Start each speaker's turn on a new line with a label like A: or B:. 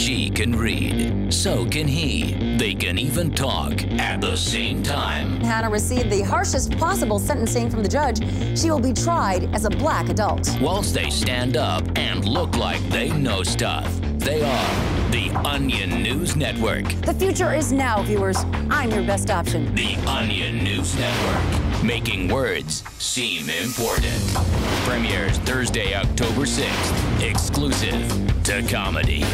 A: She can read. So can he. They can even talk at the same time.
B: Hannah received the harshest possible sentencing from the judge. She will be tried as a black adult.
A: Whilst they stand up and look like they know stuff, they are the Onion News Network.
B: The future is now, viewers. I'm your best option.
A: The Onion News Network. Making words seem important. Premieres Thursday, October 6th. Exclusive to comedy.